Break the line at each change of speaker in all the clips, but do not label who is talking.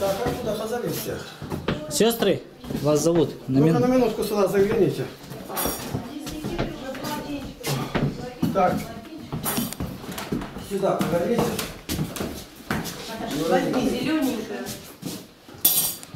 Так, а сюда позови всех.
Сестры, вас зовут. На мин-
на минутку сюда загляните. Так. Сюда позовите.
Возьми зелененькое.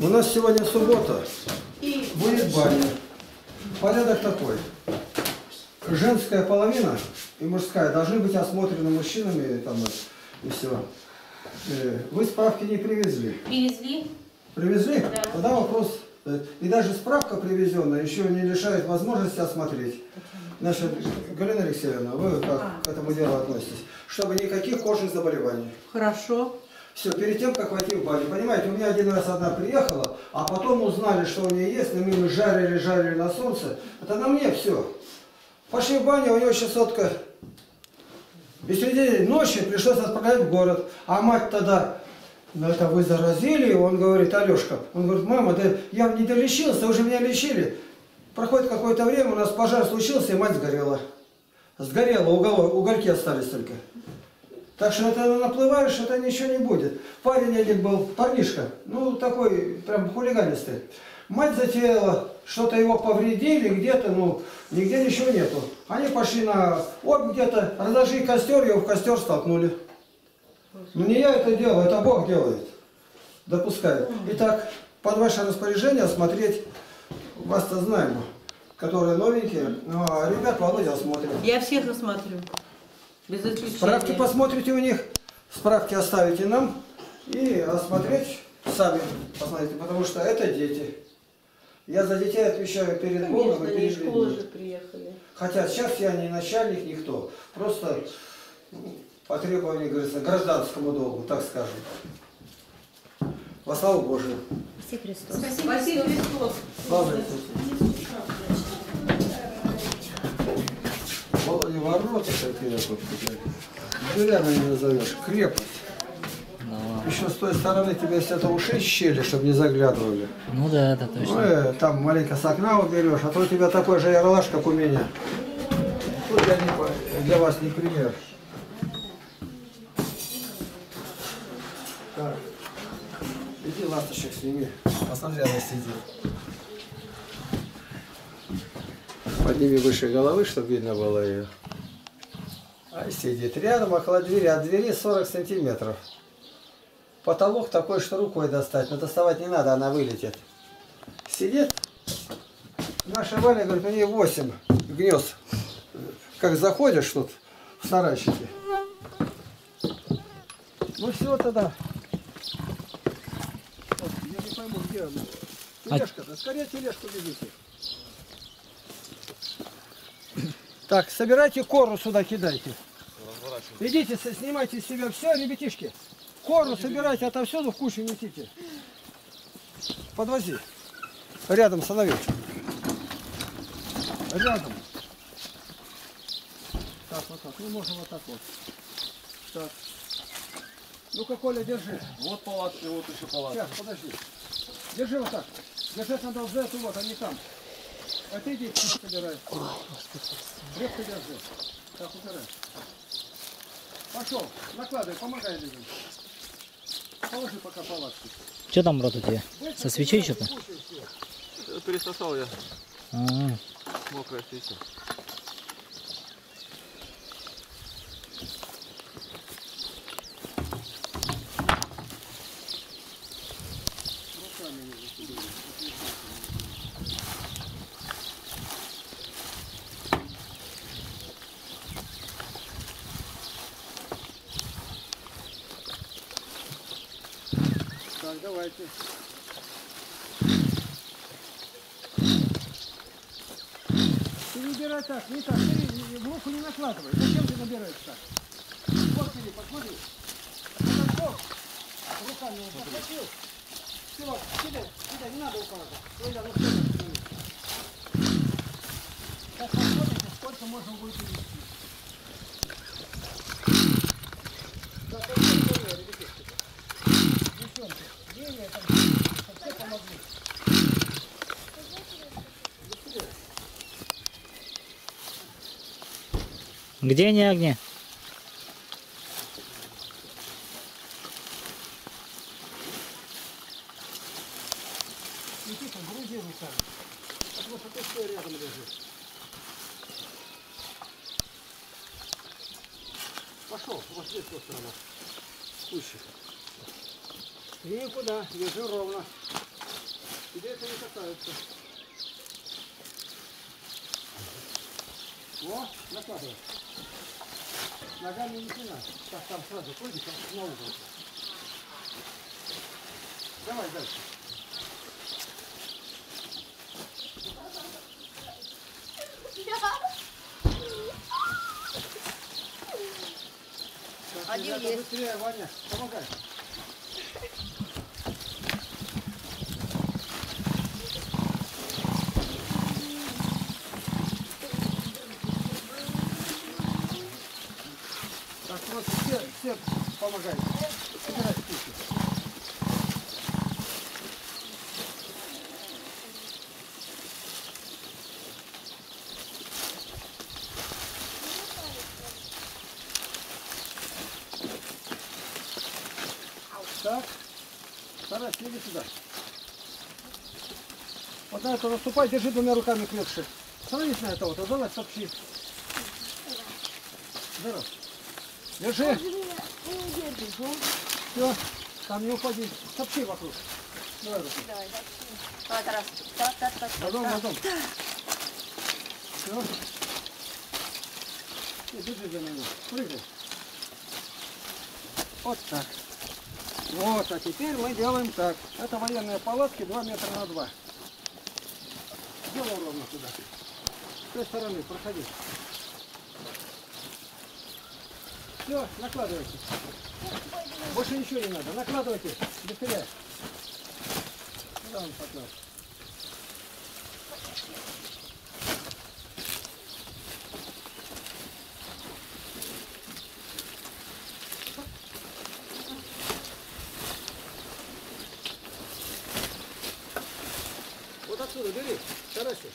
У нас сегодня суббота.
И
Будет баня. Порядок такой. Женская половина и мужская должны быть осмотрены мужчинами там, и все. Вы справки не привезли.
привезли.
Привезли?
Да.
Тогда вопрос. э, И даже справка привезенная еще не лишает возможности осмотреть. Значит, Галина Алексеевна, вы как к этому делу относитесь? Чтобы никаких кожных заболеваний.
Хорошо.
Все, перед тем, как войти в баню. Понимаете, у меня один раз одна приехала, а потом узнали, что у нее есть, но мы жарили, жарили на солнце. Это на мне все. Пошли в баню, у него еще сотка. И среди ночи пришлось отправлять в город. А мать тогда, ну это вы заразили, он говорит, Алешка, он говорит, мама, да я не долечился, уже меня лечили. Проходит какое-то время, у нас пожар случился, и мать сгорела. Сгорела, уголок, угольки остались только. Так что это наплываешь, это ничего не будет. Парень один был, парнишка, ну такой прям хулиганистый. Мать затеяла, что-то его повредили где-то, ну нигде ничего нету. Они пошли на об где-то, разожгли костер, его в костер столкнули. Ну не я это делаю, это Бог делает. Допускает. Итак, под ваше распоряжение осмотреть, вас-то знаем, которые новенькие, ну, а ребят Володя осмотрит.
Я всех осмотрю. Без исключения.
Справки посмотрите у них, справки оставите нам и осмотреть сами посмотрите, потому что это дети. Я за детей отвечаю перед Богом и перед
школы же приехали.
Хотя сейчас я не начальник, никто. Просто ну, по требованию, говорится, гражданскому долгу, так скажем. Во славу Божию.
Спасибо, Христос.
Слава Иисусу. Володя, ворота какие тут. Деревянно не назовешь. Крепость. Еще с той стороны тебе с этого ушей щели, чтобы не заглядывали.
Ну да, это
Ну,
точно.
э, там маленько с окна уберешь, а то у тебя такой же ярлаш, как у меня. Тут я не для вас не пример. Так. Иди ласточек сними. Посмотри, она сидит. Подними выше головы, чтобы видно было ее. А сидит рядом, около двери. От двери 40 сантиметров. Потолок такой, что рукой достать. Но доставать не надо, она вылетит. Сидит. Наша Валя говорит, у нее 8 гнезд. Как заходишь тут в сарайчике. Ну все тогда. Вот, я не пойму, где она. Тележка-то, скорее тележку везите. Так, собирайте кору сюда, кидайте. Идите, снимайте с себя все, ребятишки. Кору собирайте отовсюду, в кучу несите. Подвози. Рядом соловей. Рядом. Так, вот так. Ну, можно вот так вот. Так. Ну-ка, Коля, держи.
Вот палатки, вот еще палатки.
Сейчас, подожди. Держи вот так. Держать надо вот за эту вот, а не там. А ты иди, собирай. Крепко держи. Так, убирай. Пошел, накладывай, помогай людям. Положи пока палатки.
Что там, брат, у тебя? Со свечей что-то?
Пересосал я.
А,
Мокрая свеча.
Так, не так, не- в руку не накладывай. Зачем ты набираешь так? Вот бери. Так, вот. Руками вот захватил. Все, кидай, кидай, не надо укладывать. Ой, да, ну ты? Так посмотрите, сколько можно будет увести. Вот, вот, вот, ребятишки. Девчонки, Деня, там, все помогли.
Где они огни?
Никита, грузируй там. Потому что ты стой рядом лежишь. Пошел, вот здесь вот сторона. Кущик. И никуда, лежи ровно. Тебе это не касается. О, накладывай. Ногами не пинай. Так, там сразу пойди, там на угол. Давай дальше.
Один есть.
быстрее, Ваня, помогай. Все. Собирай спички. Так, старайся, иди сюда. Вот на это наступай, держи двумя руками крепше. Становись на это вот, а давай сообщи. Здорово. Держи. Все, там не уходи. Сообщи вокруг. Давай руку.
Давай, Тарас. Так, так, так.
Потом, потом. Все. И держи за меня. Прыгай. Вот так. Вот, а теперь мы делаем так. Это военные палатки 2 метра на 2. Делай ровно туда. С той стороны, проходи. Все, накладывайте. Больше ничего не надо. Накладывайте. Быстрее. Куда он поклал? Вот отсюда бери. Старайся.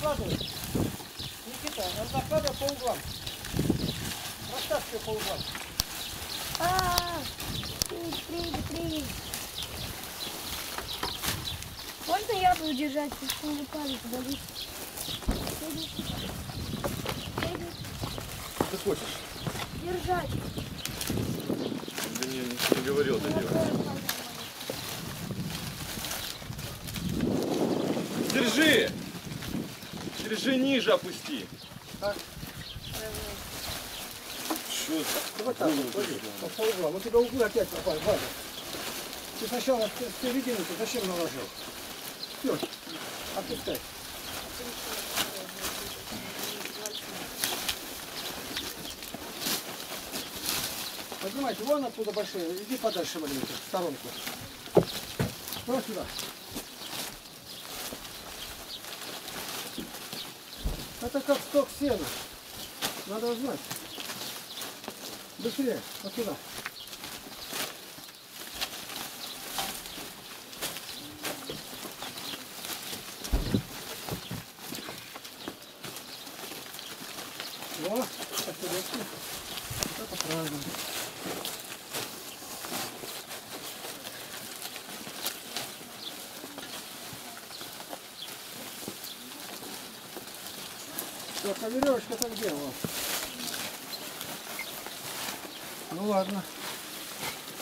Накладывай. Никита, накладывай по углам. Все по углам.
А, привет, привет, привет. Можно я буду держать, потому что мне палец болит?
Ты хочешь?
Держать.
Да не, не говорил ты делать. Держи! Держи опусти.
Так. Ну, Вот так вот, пойди, по, по углам. У тебя углы опять попали, Ваня. Ты сначала с с середины ты зачем наложил? Все, опускай. Поднимайте, вон оттуда большие, иди подальше, Валерий, в сторонку. Вот сюда. Это как сток сена. Надо знать. Быстрее, вот Так, а веревочка-то где у вас? Ну ладно.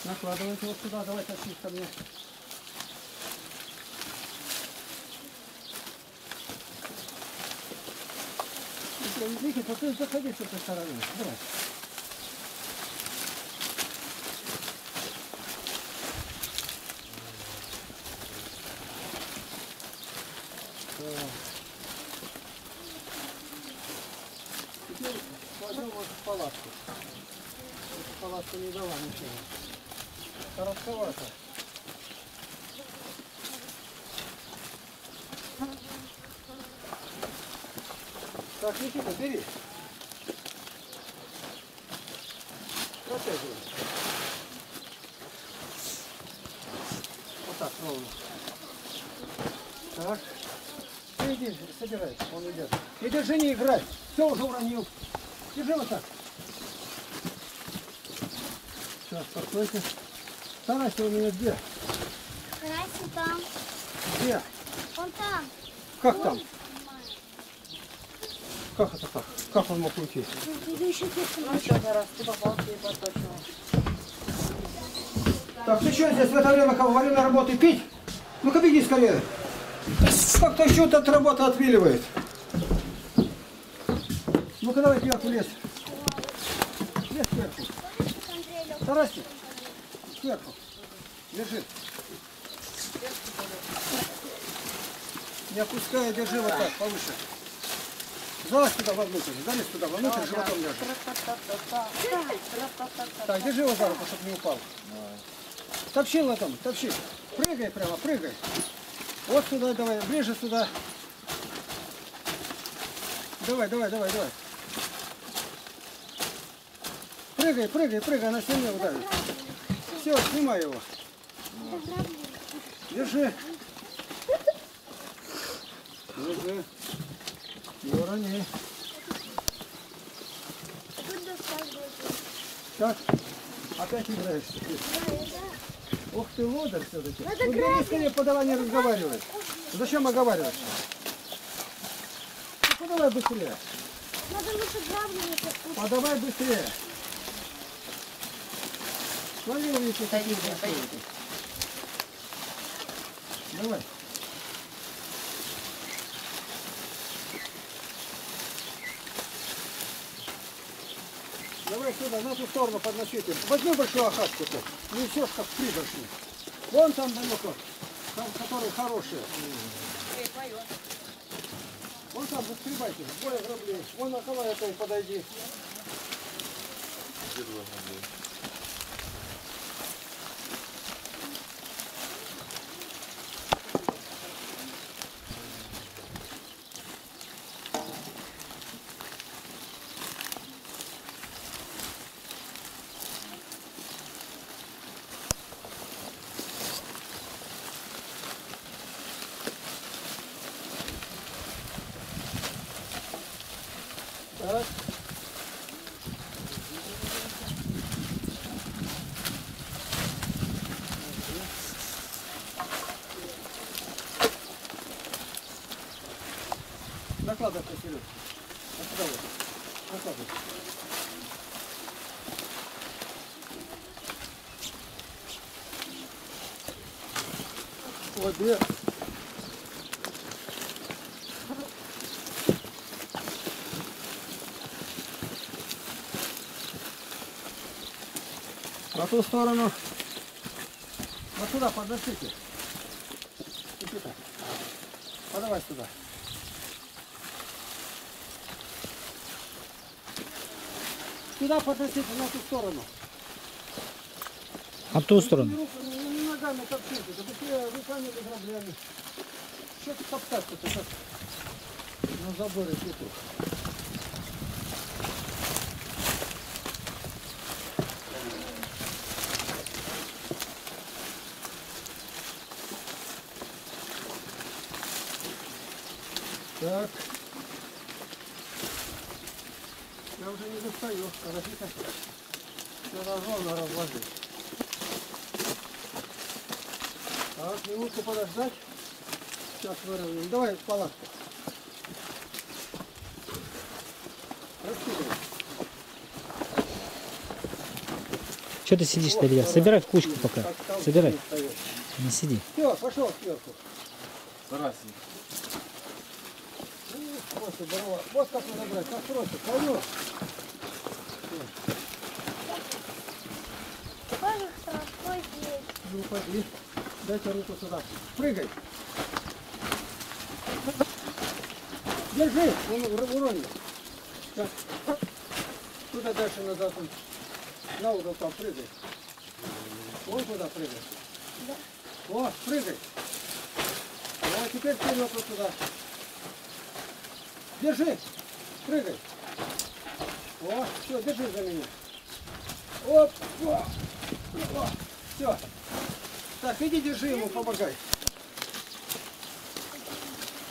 Накладывайте вот сюда, давайте отсюда ко мне. Никита, ты заходи с этой стороны. Давай. Палатка не дала ничего. Коротковато. Так, Никита, бери. Протягивай. Вот так, ровно. Так. Иди, собирай, он идет. И держи, не играй. Все уже уронил. Держи вот так. Сейчас, постойте. Старайся у меня где?
Красный там.
Где?
Он там.
Как там? Как это так? Как он мог уйти?
Ну что, зараз, ты попал и поточил.
Так, ты что здесь в это время, во время работы пить? Ну-ка беги скорее. Как-то счет от работы отвиливает. Ну-ка давай лезь. Лезь кверху. Старайся. Кверху. Держи. Не опускай, держи вот так, повыше. Залазь туда вовнутрь, залезь туда вовнутрь, животом ляжешь. Так, держи его за руку, чтобы не упал. Топчи лотом, топчи. Прыгай прямо, прыгай. Вот сюда давай, ближе сюда. Давай, давай, давай, давай. Прыгай, прыгай, прыгай, она сильнее ударит. Все, снимай его. Держи. Держи. Не урони. Так, опять играешься. Ух ты, лодырь все-таки. Ну, бери скорее, подавай, не разговаривай. Зачем оговаривать? Ну, подавай быстрее.
Надо лучше грабли.
Подавай быстрее. Смотри, у них какие красивые. Давай. Давай сюда, на ту сторону подносите. Возьми большую охапку-то. Несешь как пригоршню. Вон там далеко, там, которые хорошие. Вон там, заскребайте, более граблей. Вон на кого это подойди. Так. Накладывай. Отсюда вот. Накладывай. Вот На ту сторону. Вот сюда подносите. Никита, подавай сюда. Сюда подносите, на ту сторону.
А ту сторону.
Руку- не ногами топчите, да быстрее руками да граблями. Что ты топтаться-то как на заборе петух? Достаю. Подожди-ка. Все ровно разложить. Так, минутку подождать. Сейчас выровняем. Давай палатку. Раскидывай.
Что ты сидишь-то, Илья? Собирай в кучку пока. Собирай. Не сиди.
Все, пошел сверху. Вот, здорово. вот как надо брать, как просит. Пойдем.
Тоже хорошо
Ну, пойди. Дайте руку сюда. Прыгай. Держи, он ур- уронит. Так. Туда дальше назад. На угол там прыгай. Вон туда прыгай. О, прыгай. Вот теперь вперед вот туда. Держи. Прыгай. О, все, держи за меня. Оп, о, о, все. Так, иди держи ему, помогай.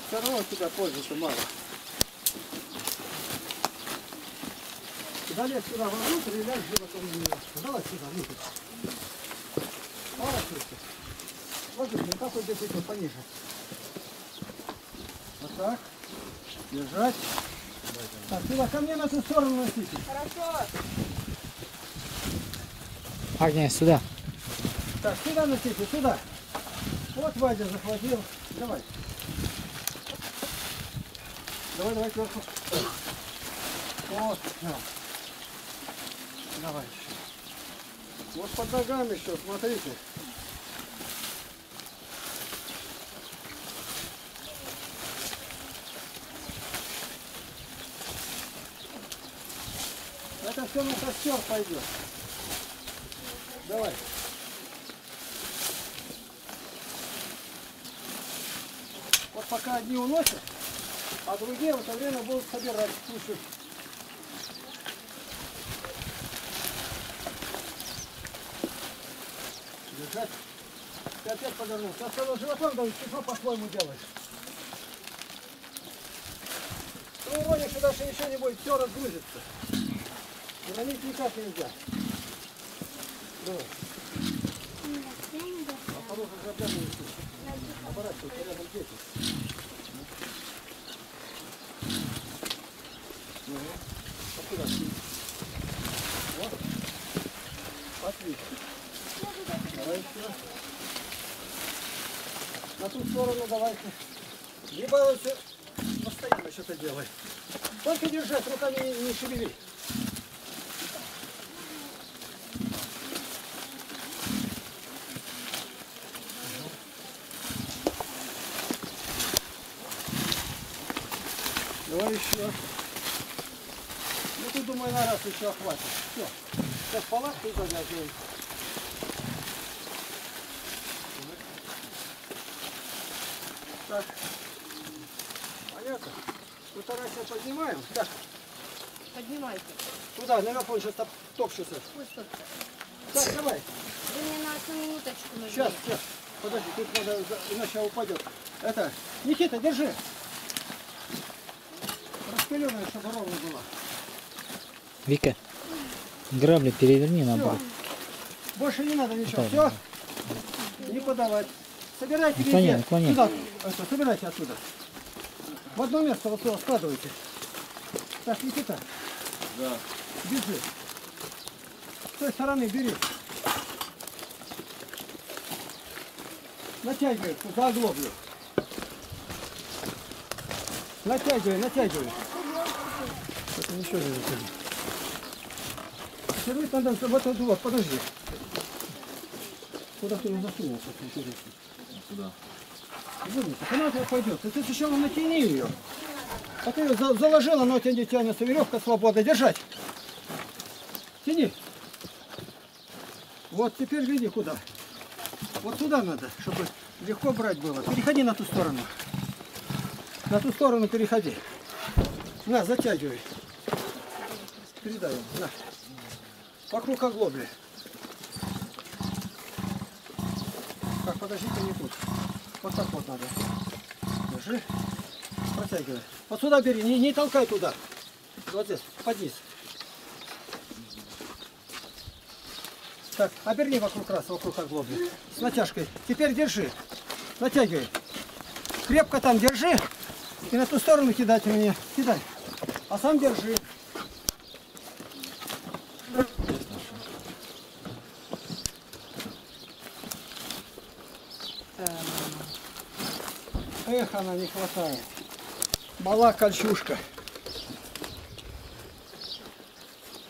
Все равно тебя пользы-то мало. Залезь сюда вовнутрь и ляжь животом на него. Давай сюда, внутрь. Костя. Ложись, ну какой держи тут пониже. Вот так. Держать. Так, сюда ко мне на ту сторону носите.
Хорошо.
Агния, сюда.
Так, сюда носите, сюда. Вот Вадя захватил. Давай. Давай, давай, сверху. Вот, на. Давай. Вот под ногами еще, смотрите. Это все на костер пойдет. Давай. Пока одни уносят, а другие в это время будут собирать кучу. Держать. Ты опять повернулся. Я сказал, животом ты что по-своему делаешь? Ты уронишь, и дальше ничего не будет, все разгрузится. Уронить никак нельзя. Давай. А. Оборачивайся, рядом дети. Ну, а куда ты? Вот. Отлично. На ту сторону давайте. Не балуйся. Постоянно что-то делай. Только держать, руками не, не шевели. Давай еще. Ну думай на раз еще хватит. Все. Сейчас палатку завязываем. Так. Понятно? Полторача поднимаем. Так,
Поднимайте.
туда, на мегафон сейчас топ, топ сейчас.
Пусть тут.
Так, давай.
Вы мне на одну минуточку нужны.
Сейчас, сейчас. Подожди, тут надо, иначе упадет. Это, Никита, держи. Распыленная, чтобы ровно была.
Вика, грабли переверни наоборот.
Больше не надо ничего.
Да,
Все? Не подавать. Собирайте
Наклоняй,
везде.
наклоняй.
Сюда. Это, собирайте оттуда. В одно место вот сюда складывайте. Так, Никита.
Да.
Бежи. С той стороны бери. Натягивай за оглоблю. Натягивай, натягивай. Это ничего не натягивай. Тянуть надо вот эту вот, подожди. Куда ты его засунул, как интересно?
Куда?
Вынес, она тебя пойдет. Ты сначала натяни ее. А ты ее за- заложила, но у тебя не тянется веревка свобода. Держать. Тяни. Вот теперь гляди куда. Вот туда надо, чтобы легко брать было. Переходи на ту сторону. На ту сторону переходи. На, затягивай. Передай ему. На. Вокруг оглобли. Так, подожди-ка не тут. Вот так вот надо. Держи. Протягивай. Вот сюда бери, не, не толкай туда. Вот здесь, подниз. Так, оберни вокруг раз, вокруг оглобли. С натяжкой. Теперь держи. Натягивай. Крепко там держи. И на ту сторону кидать мне. Кидай. А сам держи. Эх, она не хватает. Мала кольчушка.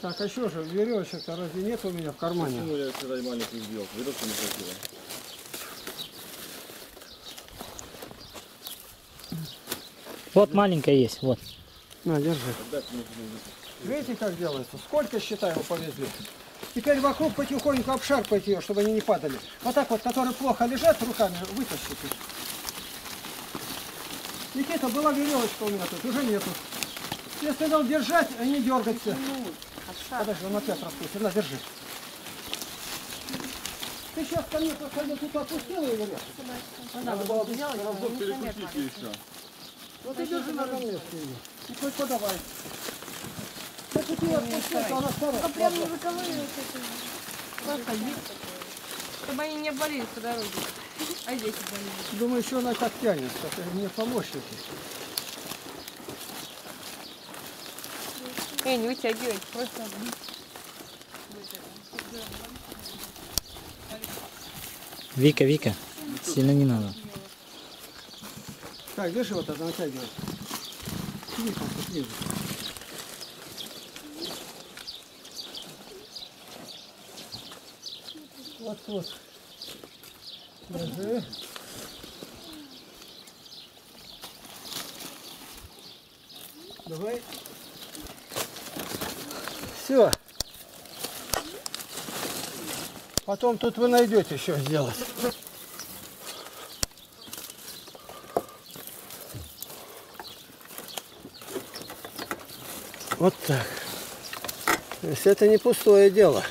Так, а что же, веревочек-то разве нет у меня в кармане?
Почему я вчера маленький сделал? Веревки не хватило.
Вот маленькая есть, вот.
На, держи. Видите, как делается? Сколько, считай, вы повезли? Теперь вокруг потихоньку обшарпайте ее, чтобы они не падали. Вот так вот, которые плохо лежат руками, вытащите. Никита, была веревочка у меня тут, уже нету. Я сказал держать, а не дергаться. Подожди, он опять распустит. На, держи. Ты сейчас ко мне подходил, тут опустила или нет?
Надо было но
Разок и все.
Вот и держи на одном месте ее. И хоть подавай. Она
прям не это.
Бить, чтобы они не болели по дороге. А дети болели.
Думаю, еще она так тянется. Мне помощники.
Эй, не вытягивайте, просто.
Вика, Вика, сильно не надо.
Так, держи вот это, натягивай. Снизу, снизу. Вот тут. Держи. Давай. Все. Потом тут вы найдете еще сделать. Вот так. То есть это не пустое дело.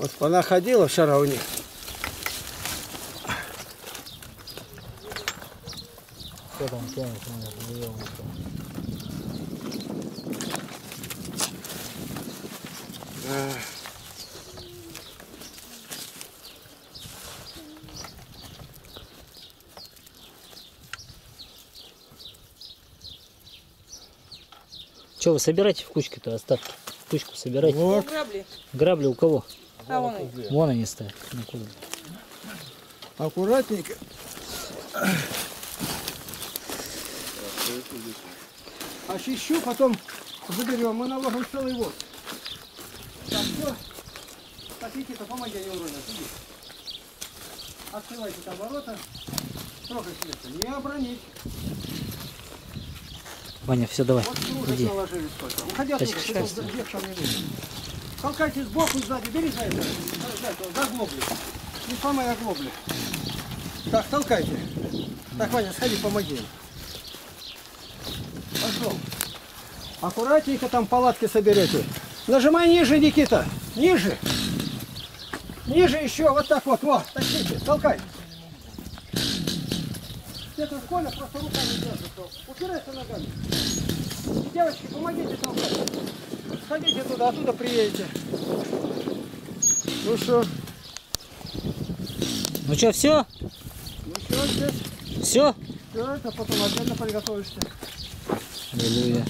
Вот она ходила вчера у них.
Что там тянет? Что, вы собираете в кучку-то остатки? В кучку собирайте.
Вот.
Грабли.
Грабли у кого?
А вон они.
Вон они стоят. на кузове.
Аккуратненько. Очищу, потом заберем. Мы наложим целый вот. Так, все. Так, Никита, помоги, я не уронил. Иди. Открывайте там ворота. Трогай с места. Не обронить.
Ваня, все, давай.
Вот
Иди.
Уходи оттуда, чтобы там не выйдет. Толкайте сбоку, сзади. Бери за это. За оглобли. Не самые оглобли. Так, толкайте. Так, Ваня, сходи, помоги им. Пошел. Аккуратненько там палатки соберете. Нажимай ниже, Никита. Ниже. Ниже еще. Вот так вот. Вот. Тащите. Толкай. Это Коля просто руками держит. Упирайся ногами. Девочки, помогите толкать. Сходите туда, оттуда приедете. Ну что,
Ну что, все?
ну что здесь?
Все?
Все это потом отдельно приготовишься.
Аллилуйя.